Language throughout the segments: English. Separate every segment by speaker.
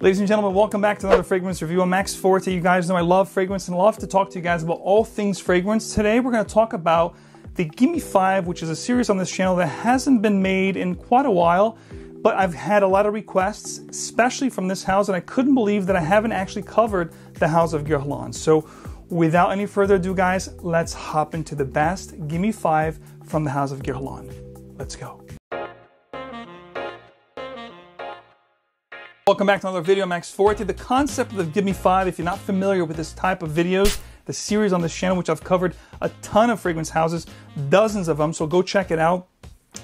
Speaker 1: Ladies and gentlemen, welcome back to another fragrance review. I'm Max Forti. You guys know I love fragrance and love to talk to you guys about all things fragrance. Today we're going to talk about the Gimme 5, which is a series on this channel that hasn't been made in quite a while, but I've had a lot of requests, especially from this house, and I couldn't believe that I haven't actually covered the House of Guerlain. So without any further ado, guys, let's hop into the best Gimme 5 from the House of Guerlain. Let's go. Welcome back to another video. Max Forti. The concept of Give Me 5, if you're not familiar with this type of videos, the series on this channel, which I've covered a ton of fragrance houses, dozens of them, so go check it out.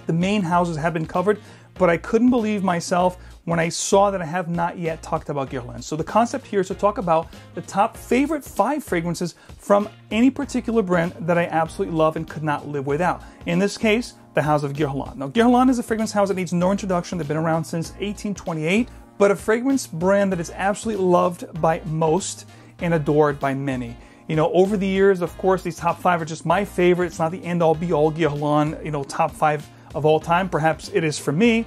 Speaker 1: The main houses have been covered, but I couldn't believe myself when I saw that I have not yet talked about Guerlain. So the concept here is to talk about the top favorite five fragrances from any particular brand that I absolutely love and could not live without. In this case, the House of Guerlain. Now, Guerlain is a fragrance house that needs no introduction. They've been around since 1828 but a fragrance brand that is absolutely loved by most and adored by many. You know, over the years, of course, these top five are just my favorite. It's not the end all be all Guerlain, you know, top five of all time. Perhaps it is for me,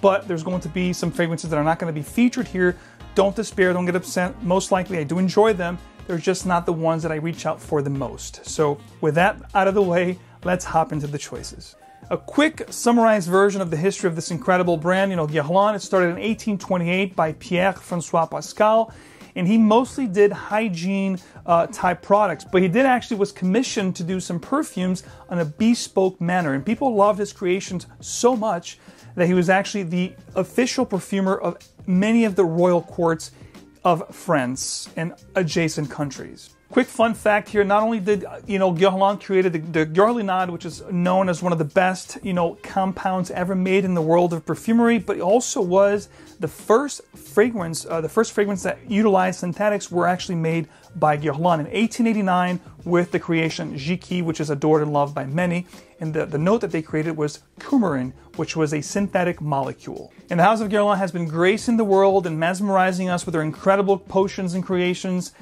Speaker 1: but there's going to be some fragrances that are not going to be featured here. Don't despair, don't get upset. Most likely, I do enjoy them. They're just not the ones that I reach out for the most. So, with that out of the way, let's hop into the choices. A quick summarized version of the history of this incredible brand. You know, Guerlain, it started in 1828 by Pierre Francois Pascal, and he mostly did hygiene uh, type products, but he did actually was commissioned to do some perfumes on a bespoke manner, and people loved his creations so much that he was actually the official perfumer of many of the royal courts of France and adjacent countries. Quick fun fact here: not only did you know Guerlain created the, the Guerlinade, which is known as one of the best you know compounds ever made in the world of perfumery, but it also was the first fragrance, uh, the first fragrance that utilized synthetics were actually made by Guerlain in 1889 with the creation Jicky, which is adored and loved by many. And the, the note that they created was coumarin, which was a synthetic molecule. And the House of Guerlain has been gracing the world and mesmerizing us with their incredible potions and creations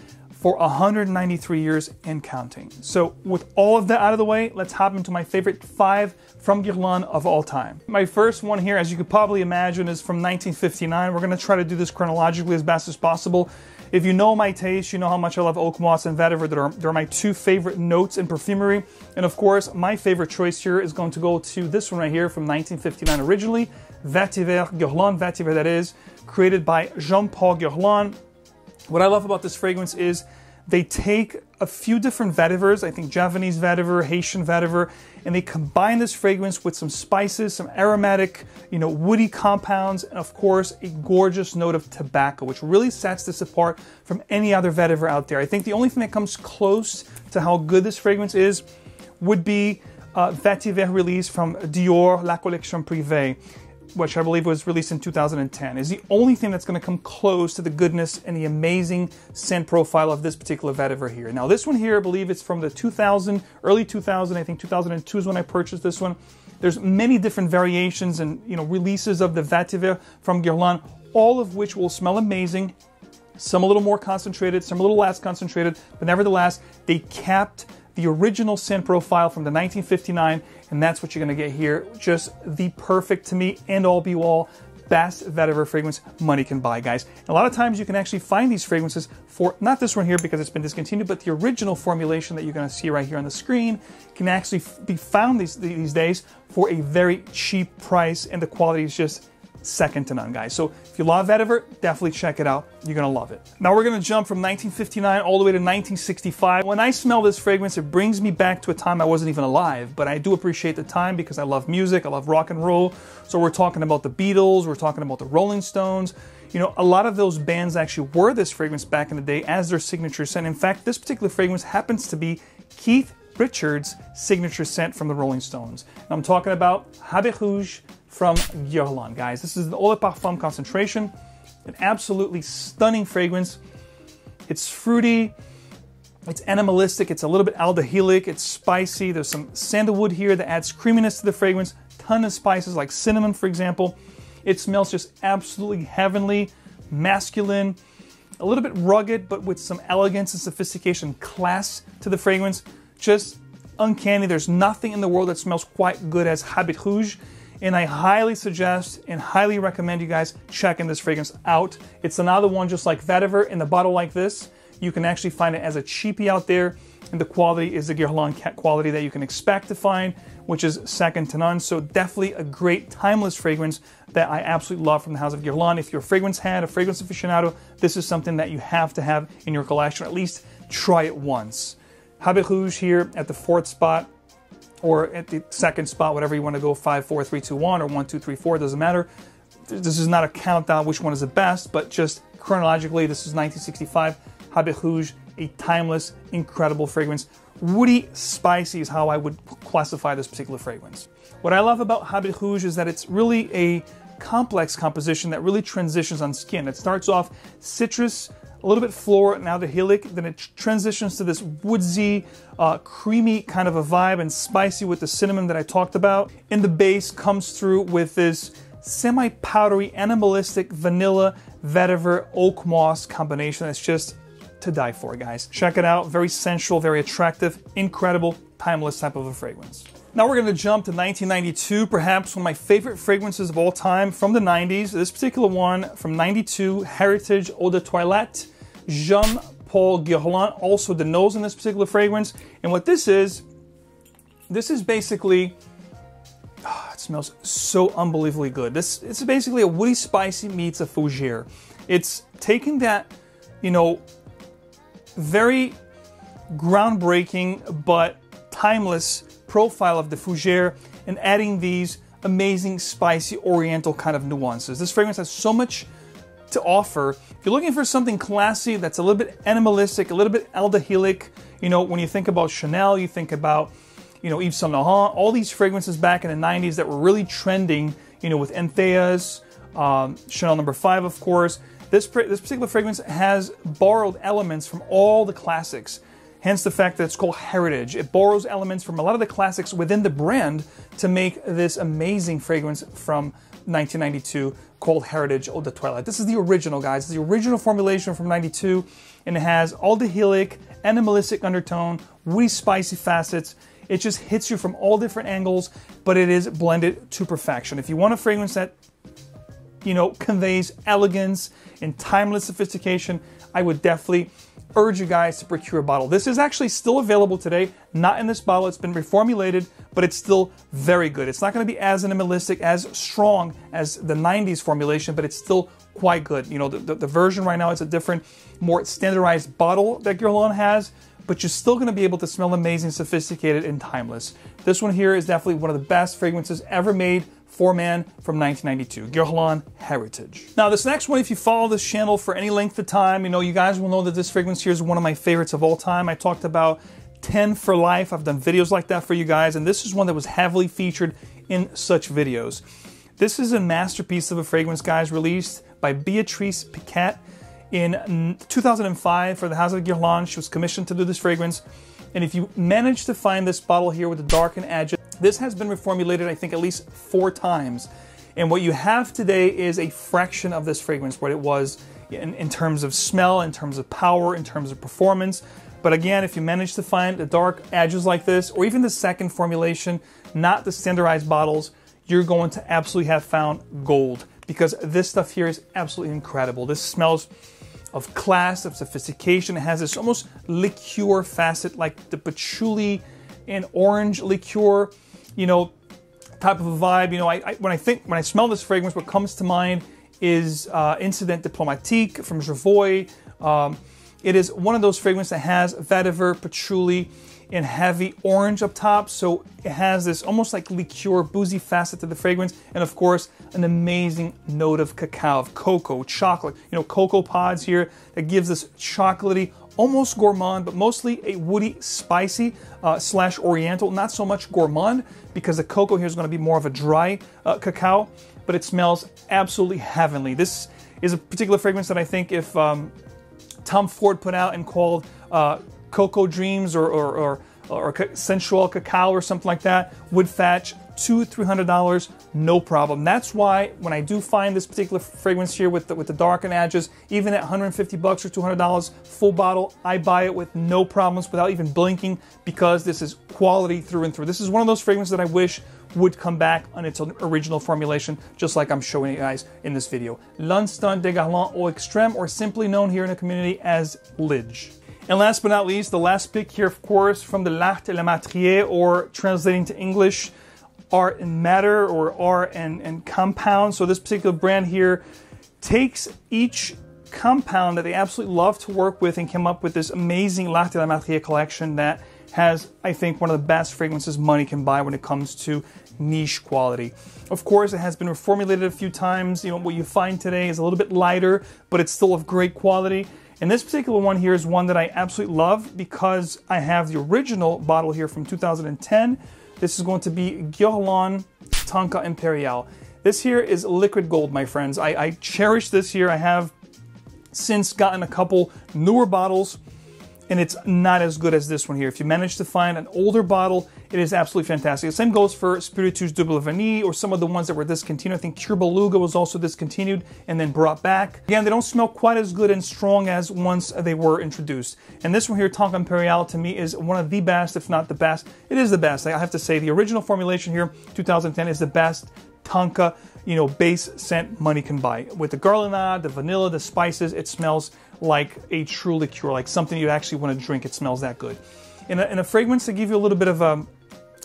Speaker 1: for 193 years and counting. So, with all of that out of the way, let's hop into my favorite five from Guerlain of all time. My first one here, as you could probably imagine, is from 1959. We're going to try to do this chronologically as best as possible. If you know my taste, you know how much I love oak moss and vetiver. They're, they're my two favorite notes in perfumery. And of course, my favorite choice here is going to go to this one right here from 1959 originally, Vetiver, Guerlain Vetiver that is, created by Jean-Paul Guerlain what I love about this fragrance is they take a few different vetivers, I think Javanese vetiver, Haitian vetiver, and they combine this fragrance with some spices, some aromatic, you know, woody compounds, and of course, a gorgeous note of tobacco, which really sets this apart from any other vetiver out there. I think the only thing that comes close to how good this fragrance is would be uh, Vetiver release from Dior La Collection Privée which I believe was released in 2010, is the only thing that's going to come close to the goodness and the amazing scent profile of this particular vetiver here. Now, this one here, I believe it's from the 2000, early 2000, I think 2002 is when I purchased this one. There's many different variations and you know releases of the vetiver from Guerlain, all of which will smell amazing. Some a little more concentrated, some a little less concentrated, but nevertheless, they kept the original scent profile from the 1959, and that's what you're gonna get here. Just the perfect, to me, and all be all best vetiver fragrance money can buy, guys. And a lot of times you can actually find these fragrances for, not this one here because it's been discontinued, but the original formulation that you're gonna see right here on the screen can actually be found these, these days for a very cheap price, and the quality is just second to none, guys. So if you love vetiver, definitely check it out. You're gonna love it. Now we're gonna jump from 1959 all the way to 1965. When I smell this fragrance, it brings me back to a time I wasn't even alive, but I do appreciate the time because I love music, I love rock and roll. So we're talking about the Beatles, we're talking about the Rolling Stones. You know, a lot of those bands actually wore this fragrance back in the day as their signature scent. In fact, this particular fragrance happens to be Keith Richards' signature scent from the Rolling Stones. And I'm talking about Habit Rouge from Guerlain, guys. This is an Eau de Parfum concentration, an absolutely stunning fragrance. It's fruity, it's animalistic, it's a little bit aldehydic, it's spicy. There's some sandalwood here that adds creaminess to the fragrance, ton of spices like cinnamon, for example. It smells just absolutely heavenly, masculine, a little bit rugged, but with some elegance and sophistication, class to the fragrance. Just uncanny. There's nothing in the world that smells quite good as Habit Rouge. And I highly suggest and highly recommend you guys checking this fragrance out. It's another one just like Vetiver in the bottle like this. You can actually find it as a cheapie out there, and the quality is the Guerlain quality that you can expect to find, which is second to none. So definitely a great timeless fragrance that I absolutely love from the House of Guerlain. If you're a fragrance head, a fragrance aficionado, this is something that you have to have in your collection. At least try it once. Habit Rouge here at the fourth spot or at the second spot, whatever you want to go, five, four, three, two, one, or one, two, three, four, doesn't matter. This is not a countdown which one is the best, but just chronologically, this is 1965. Habit Rouge, a timeless, incredible fragrance. Woody spicy is how I would classify this particular fragrance. What I love about Habit Rouge is that it's really a complex composition that really transitions on skin. It starts off citrus, a little bit floral, now the aldehydic, then it transitions to this woodsy, uh, creamy kind of a vibe and spicy with the cinnamon that I talked about. And the base comes through with this semi-powdery, animalistic vanilla vetiver oak moss combination that's just to die for, guys. Check it out. Very sensual, very attractive, incredible, timeless type of a fragrance. Now we're going to jump to 1992, perhaps one of my favorite fragrances of all time from the 90s. This particular one from 92, Heritage Eau de Toilette, Jean Paul Guerlain, also the nose in this particular fragrance. And what this is, this is basically, oh, it smells so unbelievably good. This It's basically a woody spicy meets a fougere. It's taking that, you know, very groundbreaking but timeless profile of the fougere and adding these amazing spicy oriental kind of nuances. This fragrance has so much to offer. You're looking for something classy that's a little bit animalistic, a little bit aldehydic, you know, when you think about Chanel, you think about, you know, Yves Saint Laurent, all these fragrances back in the 90s that were really trending, you know, with Antaeus, um, Chanel number no. 5, of course. This, this particular fragrance has borrowed elements from all the classics hence the fact that it's called Heritage. It borrows elements from a lot of the classics within the brand to make this amazing fragrance from 1992 called Heritage Eau de Toilette. This is the original, guys. It's the original formulation from 92, and it has all the aldehydic, animalistic undertone, woody, spicy facets. It just hits you from all different angles, but it is blended to perfection. If you want a fragrance that you know conveys elegance and timeless sophistication, I would definitely urge you guys to procure a bottle. This is actually still available today, not in this bottle. It's been reformulated, but it's still very good. It's not going to be as animalistic, as strong as the 90s formulation, but it's still quite good. You know, the, the, the version right now is a different, more standardized bottle that Guerlain has, but you're still going to be able to smell amazing, sophisticated, and timeless. This one here is definitely one of the best fragrances ever made for man from 1992, Guerlain Heritage. Now, this next one, if you follow this channel for any length of time, you know, you guys will know that this fragrance here is one of my favorites of all time. I talked about 10 for life. I've done videos like that for you guys, and this is one that was heavily featured in such videos. This is a masterpiece of a fragrance, guys, released by Beatrice Piquet in 2005 for the House of Guerlain. She was commissioned to do this fragrance. And if you manage to find this bottle here with the darkened edges, this has been reformulated, I think, at least four times. And what you have today is a fraction of this fragrance, what it was in, in, terms of smell, in terms of power, in terms of performance. But again, if you manage to find the dark edges like this, or even the second formulation, not the standardized bottles, you're going to absolutely have found gold because this stuff here is absolutely incredible. This smells of class, of sophistication. It has this almost liqueur facet like the patchouli and orange liqueur you know, type of a vibe. You know, I, I, when I think when I smell this fragrance, what comes to mind is uh, Incident Diplomatique from Jovoy. Um, it is one of those fragrances that has vetiver, patchouli, and heavy orange up top. So it has this almost like liqueur, boozy facet to the fragrance, and of course, an amazing note of cacao, of cocoa, chocolate. You know, cocoa pods here that gives this chocolatey, almost gourmand, but mostly a woody, spicy uh, slash oriental. Not so much gourmand because the cocoa here is going to be more of a dry uh, cacao, but it smells absolutely heavenly. This is a particular fragrance that I think if um, Tom Ford put out and called uh, Cocoa Dreams or, or, or, or Sensual Cacao or something like that would fetch two, three hundred dollars, no problem. That's why when I do find this particular fragrance here with the, with the darkened edges, even at 150 bucks or 200 dollars full bottle, I buy it with no problems without even blinking because this is quality through and through. This is one of those fragrances that I wish would come back on its original formulation, just like I'm showing you guys in this video. L'Instant de Guerlain Eau Extreme, or simply known here in the community as Lidge. And last but not least, the last pick here, of course, from the L'Art et la Matière, or translating to English, art and matter, or art and, and compound. So this particular brand here takes each compound that they absolutely love to work with and came up with this amazing L'Art et la Matière collection that has, I think, one of the best fragrances money can buy when it comes to niche quality. Of course, it has been reformulated a few times. You know, what you find today is a little bit lighter, but it's still of great quality. And this particular one here is one that I absolutely love because I have the original bottle here from 2010. This is going to be Guerlain Tonka Imperiale. This here is liquid gold, my friends. I, I cherish this here. I have since gotten a couple newer bottles and it's not as good as this one here. If you manage to find an older bottle, it is absolutely fantastic. The same goes for Spiritueuse Double Vanille or some of the ones that were discontinued. I think Cuir Beluga was also discontinued and then brought back. Again, they don't smell quite as good and strong as once they were introduced. And this one here, Tonka Imperiale, to me is one of the best, if not the best. It is the best. I have to say, the original formulation here, 2010, is the best Tonka, you know, base scent money can buy. With the garlic, the vanilla, the spices, it smells like a true liqueur, like something you actually want to drink. It smells that good. In a, a fragrance to give you a little bit of a,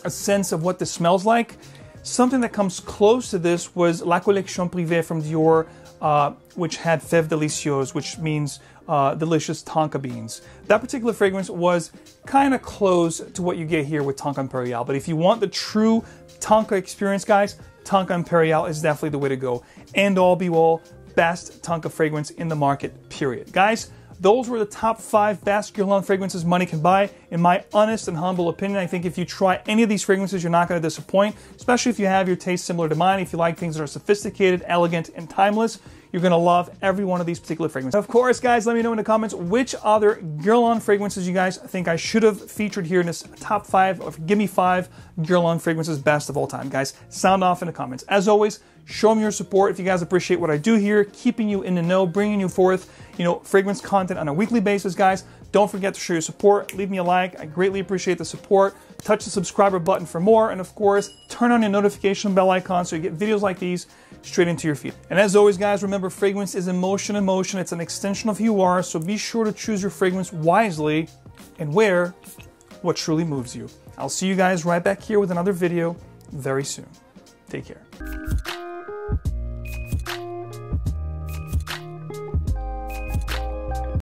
Speaker 1: a, sense of what this smells like, something that comes close to this was La Collection Privée from Dior, uh, which had Fève Délicieuse, which means uh, delicious tonka beans. That particular fragrance was kind of close to what you get here with Tonka Imperiale. But if you want the true Tonka experience, guys, Tonka Imperiale is definitely the way to go. And all be all, best Tonka fragrance in the market, period. Guys, those were the top five best Guerlain fragrances money can buy. In my honest and humble opinion, I think if you try any of these fragrances, you're not going to disappoint, especially if you have your taste similar to mine. If you like things that are sophisticated, elegant, and timeless, you're going to love every one of these particular fragrances. Of course, guys, let me know in the comments which other Guerlain fragrances you guys think I should have featured here in this top five or give me five Guerlain fragrances best of all time. Guys, sound off in the comments. As always, show me your support if you guys appreciate what I do here, keeping you in the know, bringing you forth, you know, fragrance content on a weekly basis, guys. Don't forget to show your support. Leave me a like. I greatly appreciate the support. Touch the subscriber button for more. And of course, turn on your notification bell icon so you get videos like these straight into your feed. And as always, guys, remember fragrance is emotion in motion. It's an extension of who you are. So be sure to choose your fragrance wisely and wear what truly moves you. I'll see you guys right back here with another video very soon. Take care.